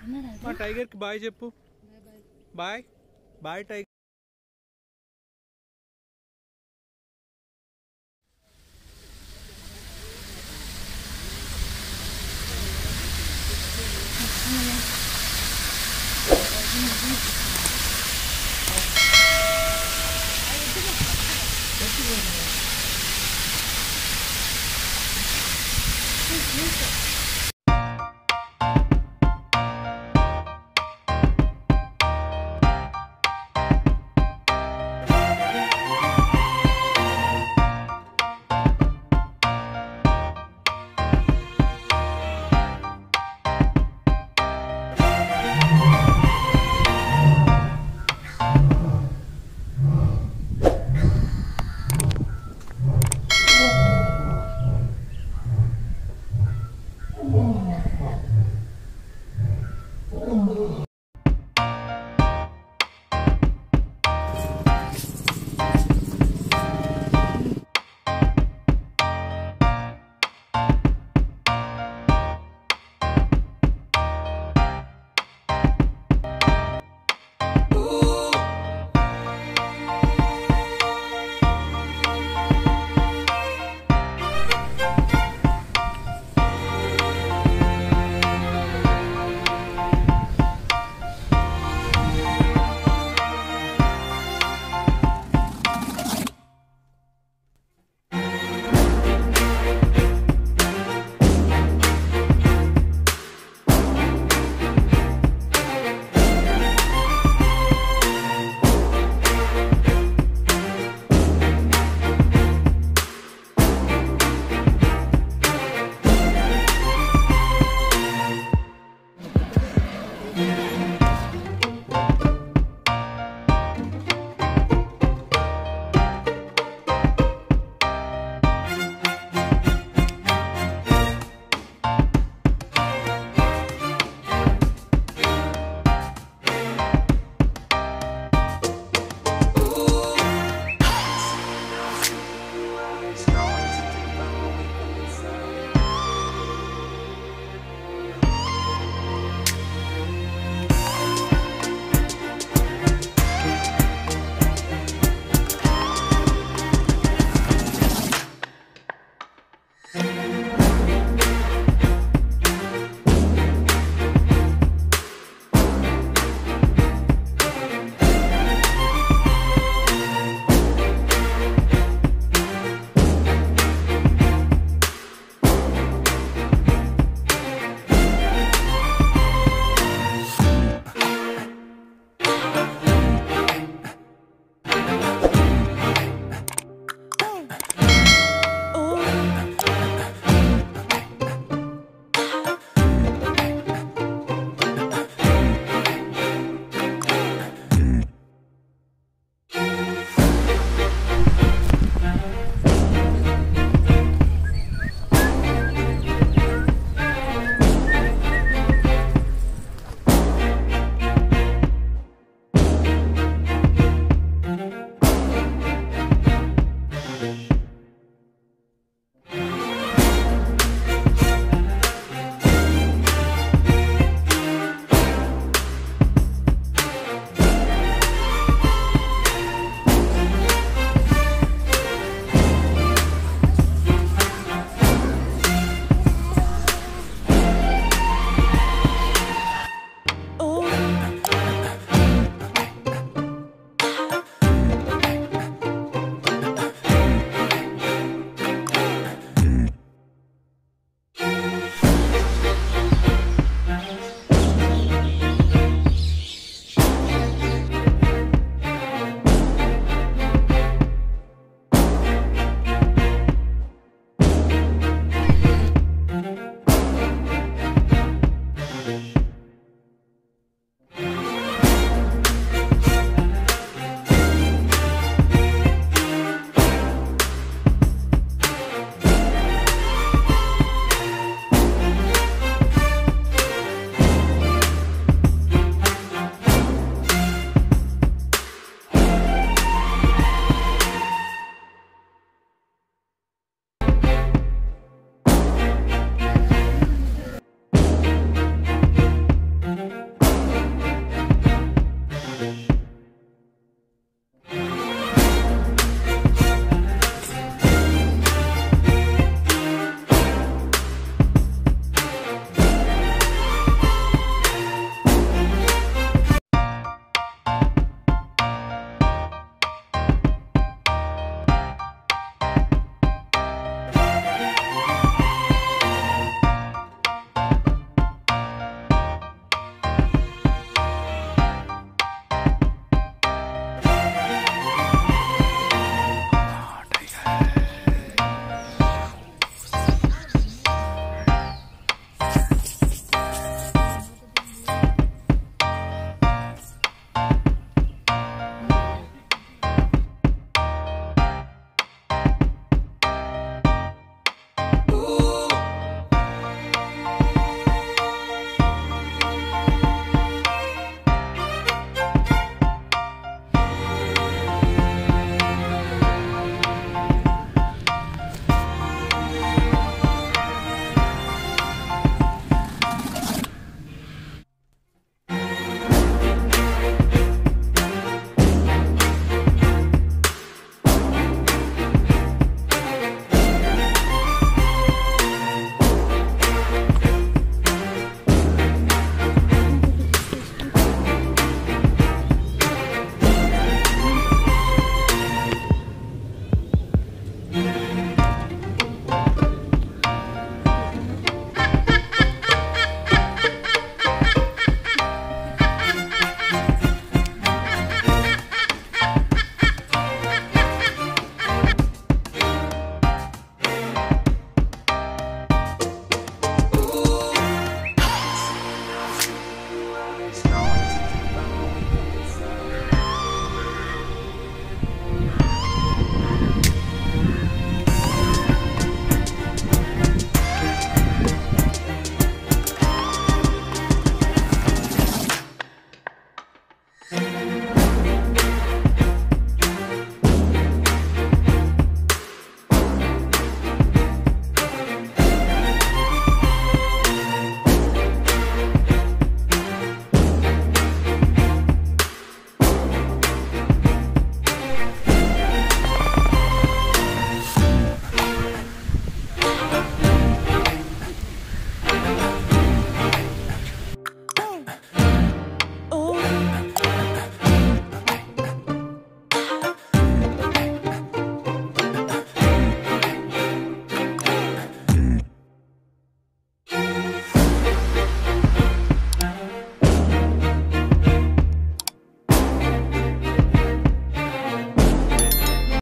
ఉన్నాడా మా టైగర్కి బాయ్ చెప్పు బాయ్ బాయ్ టైగర్